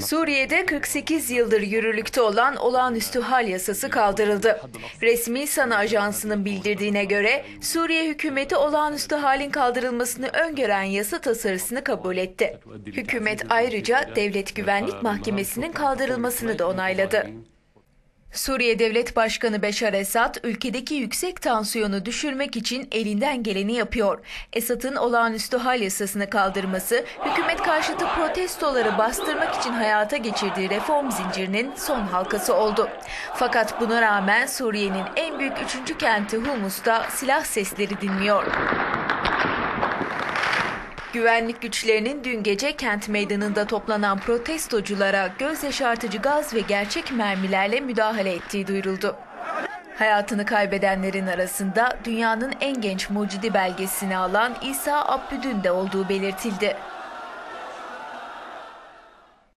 Suriye'de 48 yıldır yürürlükte olan olağanüstü hal yasası kaldırıldı. Resmi Sana Ajansı'nın bildirdiğine göre Suriye hükümeti olağanüstü halin kaldırılmasını öngören yasa tasarısını kabul etti. Hükümet ayrıca Devlet Güvenlik Mahkemesi'nin kaldırılmasını da onayladı. Suriye Devlet Başkanı Beşar Esad, ülkedeki yüksek tansiyonu düşürmek için elinden geleni yapıyor. Esad'ın olağanüstü hal yasasını kaldırması, hükümet karşıtı protestoları bastırmak için hayata geçirdiği reform zincirinin son halkası oldu. Fakat buna rağmen Suriye'nin en büyük üçüncü kenti Humus'ta silah sesleri dinmiyor. Güvenlik güçlerinin dün gece kent meydanında toplanan protestoculara göz yaşartıcı gaz ve gerçek mermilerle müdahale ettiği duyuruldu. Hayatını kaybedenlerin arasında dünyanın en genç mucidi belgesini alan İsa Abdüdün de olduğu belirtildi.